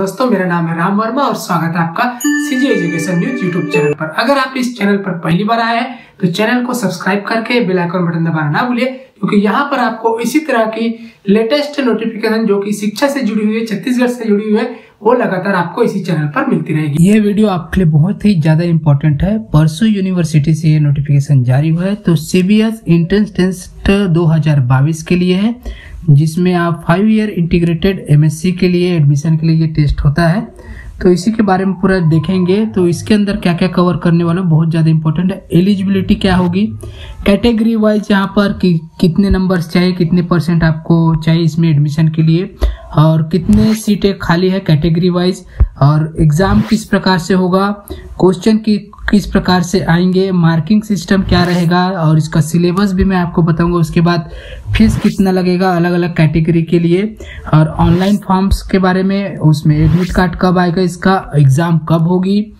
दोस्तों, मेरा नाम है राम वर्मा और स्वागत है आपका CG education news YouTube channel पर। अगर आप इस चैनल पर पहली बार आए हैं तो चैनल को सब्सक्राइब करके बेल आइकन बटन दबाना ना भूलिए, क्योंकि यहाँ पर आपको इसी तरह की लेटेस्ट नोटिफिकेशन जो कि शिक्षा से जुड़ी हुई है, छत्तीसगढ़ से जुड़ी हुई है, वो लगातार आपको इसी चैनल पर मिलती रहेगी। ये वीडियो आपके लिए बहुत ही ज़्यादा इम्पोर्टेंट है। परसों यूनिवर्सिटी से ये नोटिफिकेशन जारी हुआ है तो सीबीएस एंट्रेंस टेस्ट 2022 के लिए है। जिसमें आप फाइव ईयर इंटीग्रेटेड एमएससी के लिए एडमिशन के लिए ये टेस्ट होता है। तो इसी के बारे में पूरा देखेंगे। तो इसके अंदर क्या क्या कवर करने वाला बहुत ज़्यादा इंपॉर्टेंट है। एलिजिबिलिटी क्या होगी? कैटेगरी वाइज यहाँ पर कि, कितने नंबर्स चाहिए, कितने परसेंट आपको चाहिए इसमें एडमिशन के लिए। और कितने सीटें खाली है कैटेगरी वाइज और एग्ज़ाम किस प्रकार से होगा? क्वेश्चन की किस प्रकार से आएँगे? मार्किंग सिस्टम क्या रहेगा? और इसका सिलेबस भी मैं आपको बताऊँगा। उसके बाद फ़ीस कितना लगेगा? अलग अलग कैटेगरी के लिए। और ऑनलाइन फॉर्म्स के बारे में, उसमें एडमिट कार्ड कब आएगा? इसका एग्ज़ाम कब होगी?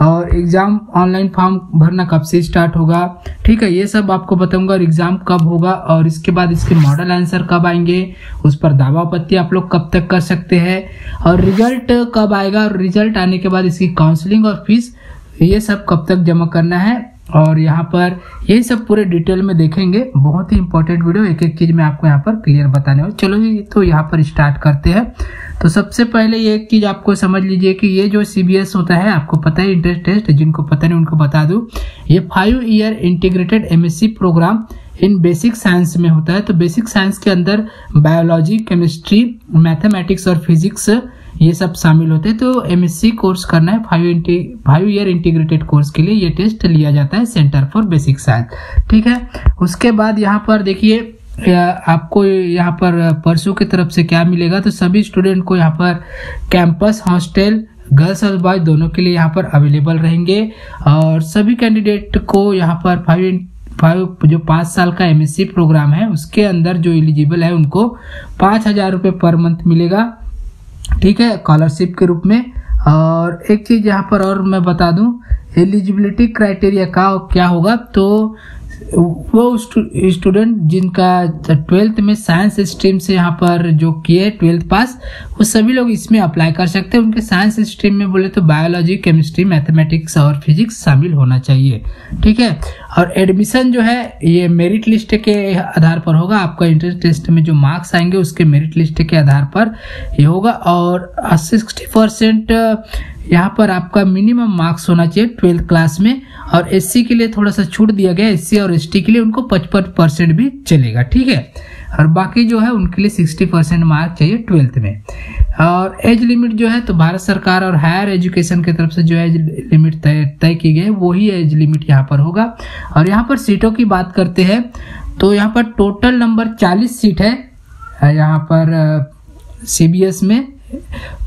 और एग्ज़ाम ऑनलाइन फॉर्म भरना कब से स्टार्ट होगा? ठीक है, ये सब आपको बताऊँगा और एग्ज़ाम कब होगा और इसके बाद इसके मॉडल आंसर कब आएँगे, उस पर दावा पत्ती आप लोग कब तक कर सकते हैं और रिज़ल्ट कब आएगा और रिज़ल्ट आने के बाद इसकी काउंसलिंग और फ़ीस ये सब कब तक जमा करना है और यहाँ पर यही सब पूरे डिटेल में देखेंगे। बहुत ही इंपॉर्टेंट वीडियो एक एक चीज़ मैं आपको यहाँ पर क्लियर बताने चलो जी तो यहाँ पर स्टार्ट करते हैं। तो सबसे पहले ये चीज़ आपको समझ लीजिए कि ये जो सीबीएस होता है, आपको पता है इंटरेस्ट टेस्ट, जिनको पता नहीं उनको बता दूँ। ये five year integrated MSc program in basic science में होता है। तो बेसिक साइंस के अंदर बायोलॉजी केमिस्ट्री मैथमेटिक्स और फिजिक्स ये सब शामिल होते हैं। तो एमएससी कोर्स करना है। Five inte five year integrated course के लिए ये टेस्ट लिया जाता है सेंटर फॉर बेसिक साइंस ठीक है? उसके बाद यहाँ पर देखिए आपको यहाँ पर परसों की तरफ़ से क्या मिलेगा? तो सभी स्टूडेंट को यहाँ पर कैंपस हॉस्टल गर्ल्स और बॉयज़ दोनों के लिए यहाँ पर अवेलेबल रहेंगे। और सभी कैंडिडेट को यहाँ पर फाइव फाइव जो पाँच साल का एमएससी प्रोग्राम है, उसके अंदर जो एलिजिबल है, उनको पाँच हज़ार रुपये पर मंथ मिलेगा। ठीक है? स्कॉलरशिप के रूप में। और एक चीज़ यहाँ पर और मैं बता दूँ एलिजिबिलिटी क्राइटेरिया का क्या होगा? तो वो स्टूडेंट जिनका ट्वेल्थ में साइंस स्ट्रीम से यहाँ पर जो किए ट्वेल्थ पास वो सभी लोग इसमें अप्लाई कर सकते हैं। उनके साइंस स्ट्रीम में बोले तो बायोलॉजी केमिस्ट्री मैथमेटिक्स और फिजिक्स शामिल होना चाहिए। ठीक है? और एडमिशन जो है, ये मेरिट लिस्ट के आधार पर होगा। आपका इंटर टेस्ट में जो मार्क्स आएँगे, उसके मेरिट लिस्ट के आधार पर ये होगा। और सिक्सटी परसेंट यहाँ पर आपका मिनिमम मार्क्स होना चाहिए ट्वेल्थ क्लास में और एससी के लिए थोड़ा सा छूट दिया गया एससी और एसटी के लिए उनको पचपन परसेंट भी चलेगा, ठीक है? और बाकी जो है उनके लिए सिक्सटी परसेंट मार्क चाहिए ट्वेल्थ में। और एज लिमिट जो है तो भारत सरकार और हायर एजुकेशन की तरफ़ से जो एज लिमिट तय तय की गई है, वही एज लिमिट यहाँ पर होगा। और यहाँ पर सीटों की बात करते हैं तो यहाँ पर टोटल नंबर चालीस सीट है, यहाँ पर सीबीएस में।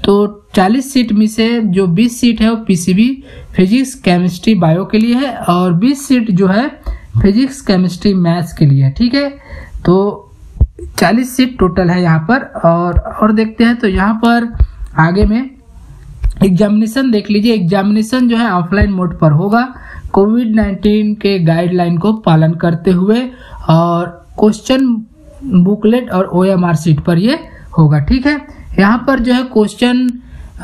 तो 40 सीट में से जो 20 सीट है वो पीसीबी, फिजिक्स, केमिस्ट्री, बायो के लिए है और 20 सीट जो है फिजिक्स, केमिस्ट्री, मैथ्स के लिए है, ठीक है? तो 40 सीट टोटल है यहाँ पर और और देखते हैं तो यहाँ पर आगे में एग्जामिनेशन देख लीजिए। एग्जामिनेशन जो है ऑफलाइन मोड पर होगा। कोविड 19 के गाइडलाइन को पालन करते हुए और क्वेश्चन बुकलेट और ओ ओएमआर सीट पर ये होगा, ठीक है? यहाँ पर जो है क्वेश्चन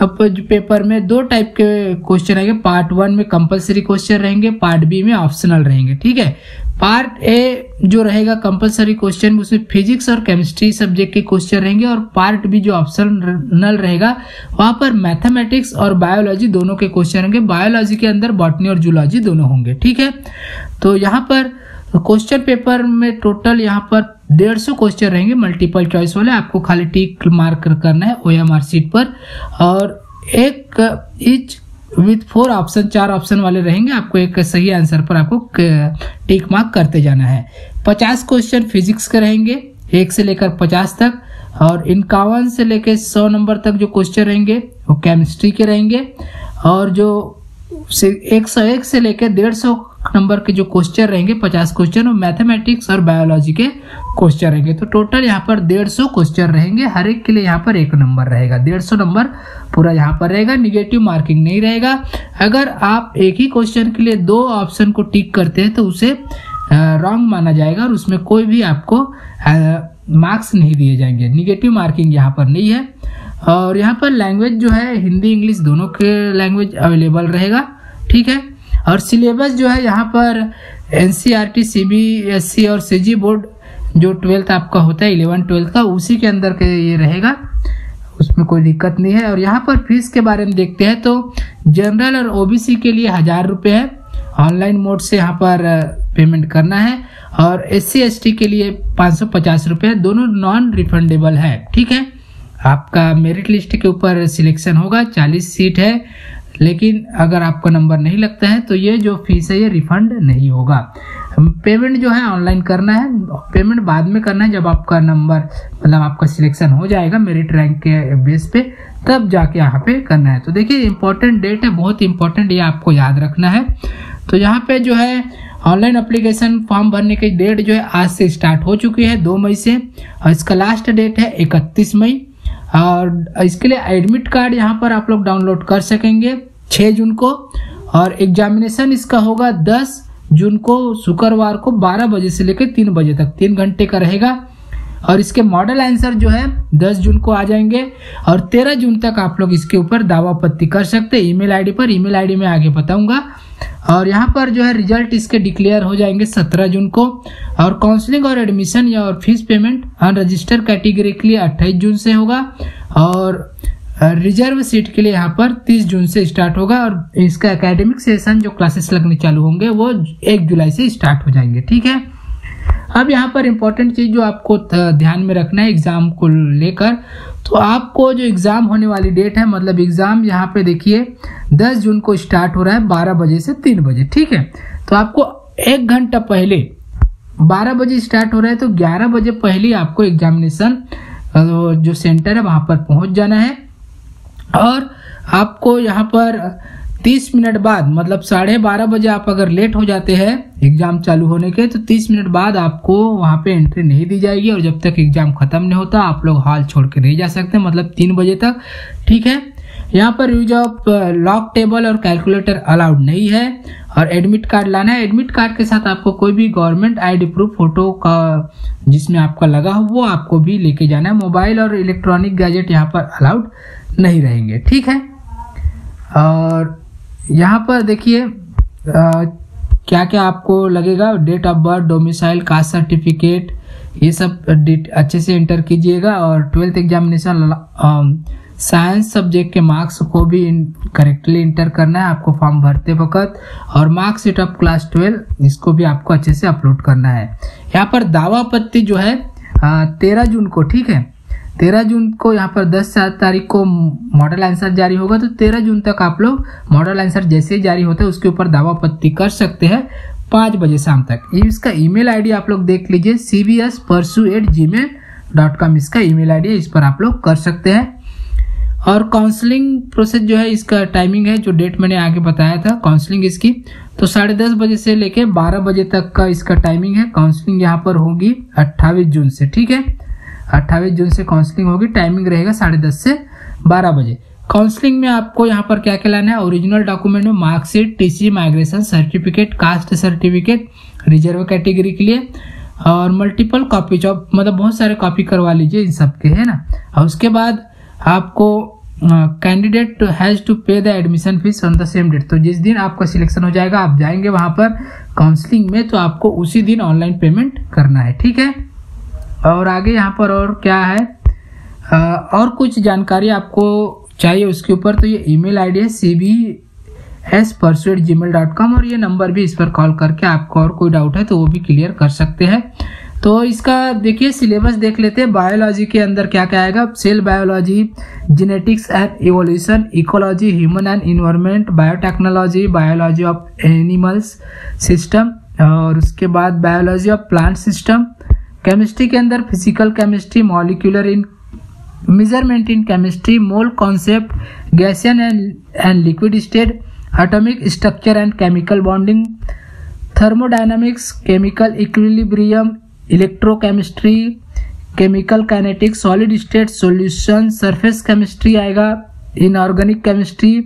पेपर में दो टाइप के क्वेश्चन रहेंगे। पार्ट वन में कंपलसरी क्वेश्चन रहेंगे पार्ट बी में ऑप्शनल रहेंगे, ठीक है? पार्ट ए जो रहेगा कंपलसरी क्वेश्चन उसमें फिजिक्स और केमिस्ट्री सब्जेक्ट के क्वेश्चन रहेंगे और पार्ट बी जो ऑप्शनल रहेगा, वहाँ पर मैथमेटिक्स और बायोलॉजी दोनों के क्वेश्चन रहेंगे। बायोलॉजी के अंदर बॉटनी और जूलॉजी दोनों होंगे, ठीक है? तो यहाँ पर क्वेश्चन पेपर में टोटल यहाँ पर डेढ़ सौ क्वेश्चन रहेंगे मल्टीपल चॉइस वाले, आपको खाली टिक मार्क करना है ओ एम आर सीट पर। और एक इच विथ फोर ऑप्शन चार ऑप्शन वाले रहेंगे, आपको एक सही आंसर पर आपको टिक मार्क करते जाना है। पचास क्वेश्चन फिजिक्स के रहेंगे, एक से लेकर पचास तक, और इक्यावन से लेकर सौ नंबर तक जो क्वेश्चन रहेंगे, वो केमिस्ट्री के रहेंगे। और जो एक सौ एक से लेकर डेढ़ सौ नंबर के जो क्वेश्चन रहेंगे, पचास क्वेश्चन वो मैथमेटिक्स और बायोलॉजी के क्वेश्चन रहेंगे। तो टोटल यहाँ पर डेढ़ सौ क्वेश्चन रहेंगे। हर एक के लिए यहाँ पर एक नंबर रहेगा। डेढ़ सौ नंबर पूरा यहाँ पर रहेगा। निगेटिव मार्किंग नहीं रहेगा। अगर आप एक ही क्वेश्चन के लिए दो ऑप्शन को टिक करते हैं तो उसे रॉन्ग माना जाएगा और उसमें कोई भी आपको मार्क्स नहीं दिए जाएँगे। निगेटिव मार्किंग यहाँ पर नहीं है। और यहाँ पर लैंग्वेज जो है, हिंदी इंग्लिश दोनों के लैंग्वेज अवेलेबल रहेगा, ठीक है? और सिलेबस जो है, यहाँ पर N C R T C B S C और सी जी बोर्ड जो ट्वेल्थ आपका होता है इलेवन ट्वेल्थ का, उसी के अंदर के ये रहेगा। उसमें कोई दिक्कत नहीं है। और यहाँ पर फ़ीस के बारे में देखते हैं तो जनरल और ओबीसी के लिए हज़ार रुपये है। ऑनलाइन मोड से यहाँ पर पेमेंट करना है। और एस सी एस टी के लिए पाँच सौ पचास रुपये दोनों नॉन रिफंडेबल है, ठीक है? आपका मेरिट लिस्ट के ऊपर सिलेक्शन होगा, चालीस सीट है, लेकिन अगर आपका नंबर नहीं लगता है तो ये जो फ़ीस है, ये रिफंड नहीं होगा। पेमेंट जो है ऑनलाइन करना है। पेमेंट बाद में करना है, जब आपका नंबर मतलब आपका सिलेक्शन हो जाएगा मेरिट रैंक के बेस पे, तब जाके यहाँ पे करना है। तो देखिए इंपॉर्टेंट डेट है, बहुत इंपॉर्टेंट ये आपको याद रखना है। तो यहाँ पे जो है ऑनलाइन अप्लीकेशन फॉर्म भरने की डेट जो है, आज से स्टार्ट हो चुकी है, दो मई से, और इसका लास्ट डेट है, इकतीस मई। और इसके लिए एडमिट कार्ड यहाँ पर आप लोग डाउनलोड कर सकेंगे छः जून को। और एग्जामिनेशन इसका होगा 10 जून को शुक्रवार को 12 बजे से लेकर तीन बजे तक, तीन घंटे का रहेगा। और इसके मॉडल आंसर जो है 10 जून को आ जाएँगे और 13 जून तक आप लोग इसके ऊपर दावा पत्ती कर सकते हैं। ईमेल आईडी पर ईमेल आईडी में आगे बताऊँगा। और यहाँ पर जो है रिज़ल्ट इसके डिक्लेयर हो जाएँगे 17 जून को। और काउंसलिंग और एडमिशन या और फ़ीस पेमेंट अनरजिस्टर्ड कैटेगरी के लिए 28 जून से होगा। और रिज़र्व सीट के लिए यहाँ पर 30 जून से स्टार्ट होगा। और इसका एकेडमिक सेशन जो क्लासेस लगने चालू होंगे, वो एक जुलाई से स्टार्ट हो जाएँगे। ठीक है? अब यहाँ पर इम्पोर्टेंट चीज़ जो आपको ध्यान में रखना है एग्ज़ाम को लेकर तो आपको जो एग्ज़ाम होने वाली डेट है मतलब एग्ज़ाम यहाँ पे देखिए 10 जून को स्टार्ट हो रहा है 12 बजे से 3 बजे, ठीक है? तो आपको एक घंटा पहले 12 बजे स्टार्ट हो रहा है तो 11 बजे पहले आपको एग्जामिनेशन जो सेंटर है, वहाँ पर पहुँच जाना है। और आपको यहाँ पर 30 मिनट बाद मतलब साढ़े बारह बजे आप अगर लेट हो जाते हैं एग्ज़ाम चालू होने के तो 30 मिनट बाद आपको वहाँ पे एंट्री नहीं दी जाएगी और जब तक एग्ज़ाम खत्म नहीं होता, आप लोग हॉल छोड़ के नहीं जा सकते मतलब तीन बजे तक। ठीक है? यहाँ पर यूज़ ऑफ़ लॉक टेबल और कैलकुलेटर अलाउड नहीं है। और एडमिट कार्ड लाना है। एडमिट कार्ड के साथ आपको कोई भी गवर्नमेंट आईडी प्रूफ फ़ोटो का, जिसमें आपका लगा हो, वो आपको भी लेके जाना है। मोबाइल और इलेक्ट्रॉनिक गैजेट यहाँ पर अलाउड नहीं रहेंगे। ठीक है? और यहाँ पर देखिए क्या क्या आपको लगेगा? Date of birth domicile caste certificate ये सब अच्छे से इंटर कीजिएगा और ट्वेल्थ एग्जामिनेशन साइंस सब्जेक्ट के मार्क्स को भी इन, करेक्टली इंटर करना है। आपको फॉर्म भरते वक्त और मार्कशीट ऑफ़ क्लास ट्वेल्व इसको भी आपको अच्छे से अपलोड करना है। यहाँ पर दावा पत्ती जो है तेरह जून को ठीक है? तेरह जून को यहाँ पर दस सात तारीख को मॉडल आंसर जारी होगा तो तेरह जून तक आप लोग मॉडल आंसर जैसे ही जारी होता है, उसके ऊपर दावा पत्ती कर सकते हैं पाँच बजे शाम तक। इसका ईमेल आईडी आप लोग देख लीजिए C B S PRSU at gmail dot com इसका ईमेल आईडी है इस पर आप लोग कर सकते हैं। और काउंसलिंग प्रोसेस जो है, इसका टाइमिंग है, जो डेट मैंने आगे बताया था काउंसलिंग इसकी। तो साढ़े दस बजे से लेके बारह बजे तक का इसका टाइमिंग है। काउंसलिंग यहाँ पर होगी अट्ठाईस जून से, ठीक है? अट्ठाईस जून से काउंसलिंग होगी टाइमिंग रहेगा साढ़े दस से बारह बजे। काउंसलिंग में आपको यहाँ पर क्या क्या लाना है? ओरिजिनल डॉक्यूमेंट में marksheet TC migration certificate caste certificate reserve category के लिए, और मल्टीपल कॉपी जॉब मतलब बहुत सारे कॉपी करवा लीजिए इन सब के, है ना? और उसके बाद आपको candidate has to pay the admission fees on the same date तो जिस दिन आपका सिलेक्शन हो जाएगा, आप जाएँगे वहाँ पर काउंसलिंग में तो आपको उसी दिन ऑनलाइन पेमेंट करना है, ठीक है? और आगे यहाँ पर और क्या है? और कुछ जानकारी आपको चाहिए उसके ऊपर तो ये ईमेल आईडी है C B S PRSU at gmail dot com और ये नंबर भी इस पर कॉल करके आपको और कोई डाउट है तो वो भी क्लियर कर सकते हैं। तो इसका देखिए, सिलेबस देख लेते हैं, बायोलॉजी के अंदर क्या क्या आएगा। Cell biology genetics and evolution ecology human and environment biotechnology biology of animals system और उसके बाद biology of plant system chemistry के अंदर physical chemistry molecular in measurement in chemistry mole concept gaseous and and liquid state atomic structure and chemical bonding thermodynamics chemical equilibrium electrochemistry chemical kinetics solid state solution surface chemistry आएगा inorganic chemistry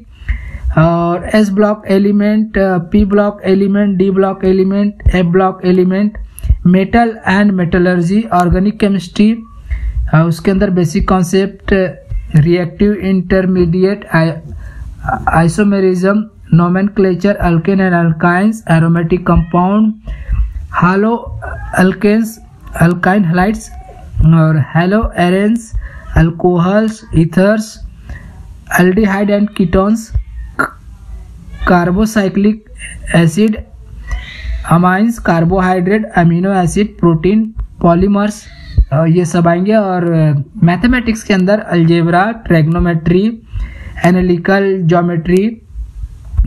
और S block element P block element D block element F block element metal and metallurgy organic chemistry उसके अंदर basic concept reactive intermediate isomerism nomenclature alkane and alkynes aromatic compound halo alkanes alkyne halides और halo arenes alcohols ethers aldehyde and ketones carboxylic acid amines carbohydrate amino acid protein polymers ये सब आएँगे और mathematics के अंदर algebra trigonometry analytical geometry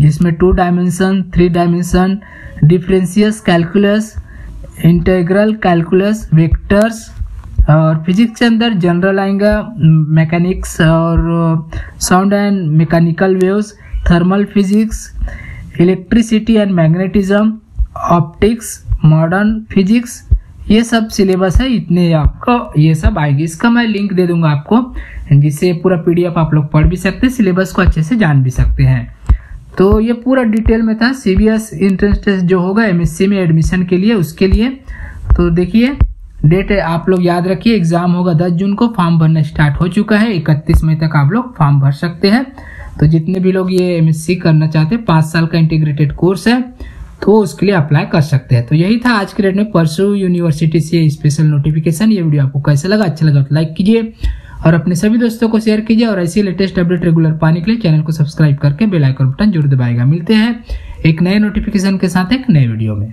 जिसमें two dimension three dimension differential calculus integral calculus vectors और physics के अंदर जनरल आएगा मैकेनिक्स और sound and mechanical waves thermal physics electricity and magnetism optics modern physics ये सब सिलेबस है, इतने आपको, ये सब आएगी। इसका मैं लिंक दे दूँगा आपको, जिससे पूरा पीडीएफ आप लोग पढ़ भी सकते हैं सिलेबस को अच्छे से जान भी सकते हैं। तो ये पूरा डिटेल में था सीबीएस एंट्रेंस टेस्ट जो होगा एमएससी में एडमिशन के लिए, उसके लिए। तो देखिए डेट आप लोग याद रखिए एग्ज़ाम होगा 10 जून को फॉर्म भरना स्टार्ट हो चुका है 31 मई तक आप लोग फॉर्म भर सकते हैं। तो जितने भी लोग ये एमएससी करना चाहते हैं, पाँच साल का इंटीग्रेटेड कोर्स है। तो उसके लिए अप्लाई कर सकते हैं। तो यही था आज के डेट में परसू यूनिवर्सिटी से स्पेशल नोटिफिकेशन ये वीडियो आपको कैसा लगा? अच्छा लगा तो लाइक कीजिए और अपने सभी दोस्तों को शेयर कीजिए और ऐसी लेटेस्ट अपडेट रेगुलर पाने के लिए चैनल को सब्सक्राइब करके बेल आइकन बटन ज़रूर दबाएगा। मिलते हैं एक नए नोटिफिकेशन के साथ एक नए वीडियो में।